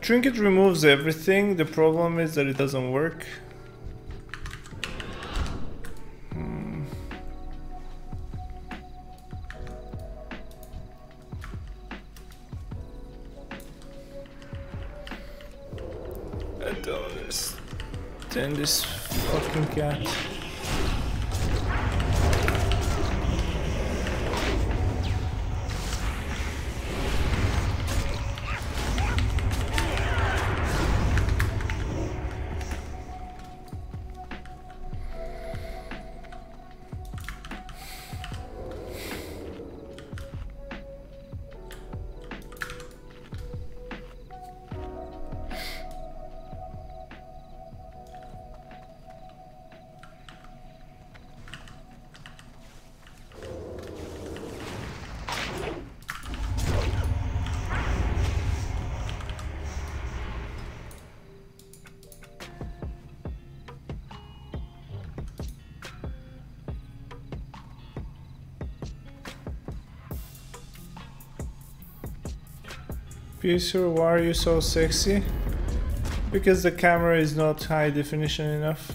Trinket removes everything. The problem is that it doesn't work. Hmm. I don't understand this fucking cat. Piercer, why are you so sexy? Because the camera is not high definition enough.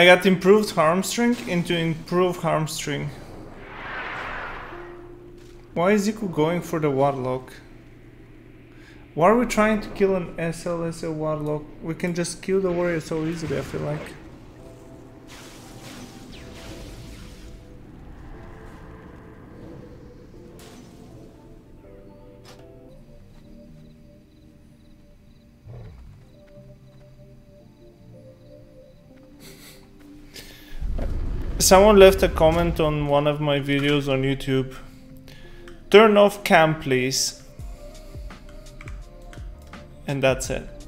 I got improved hamstring into improved hamstring. Why is Iku going for the warlock? Why are we trying to kill an SLSL warlock? We can just kill the warrior so easily, I feel like. Someone left a comment on one of my videos on YouTube. Turn off cam please. And that's it.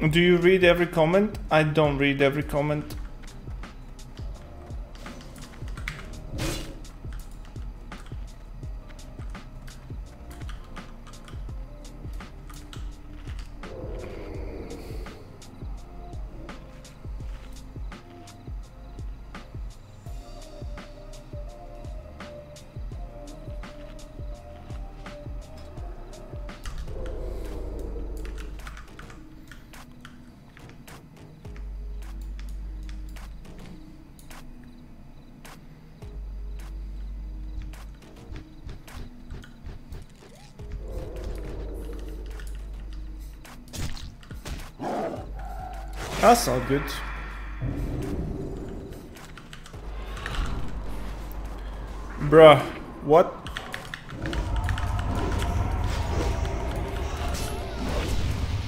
Do you read every comment? I don't read every comment. That's all good. Bruh, what?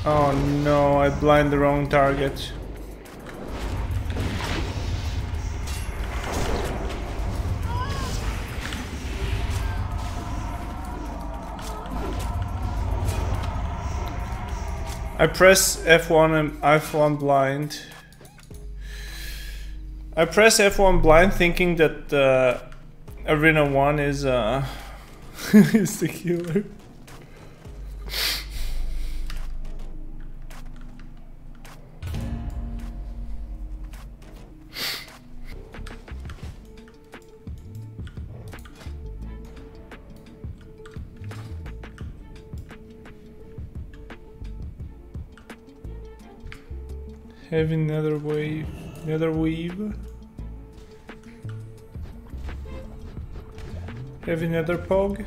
Oh no, I blind the wrong target. I press F1 and F1 blind. I press F1 blind thinking that uh, Arena 1 is, uh, is the killer. Heavy nether wave, nether weave. Heavy nether pog.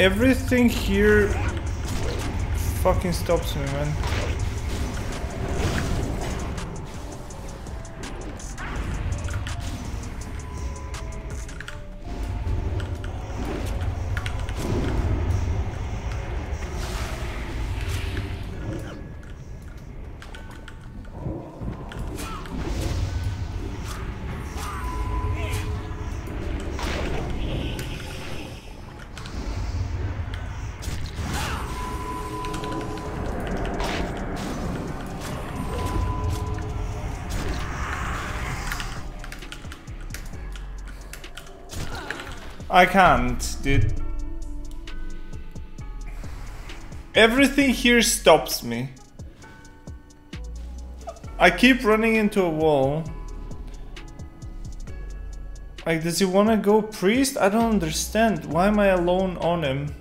Everything here fucking stops me, man. I can't, dude. Everything here stops me. I keep running into a wall. Like, does he want to go priest? I don't understand. Why am I alone on him?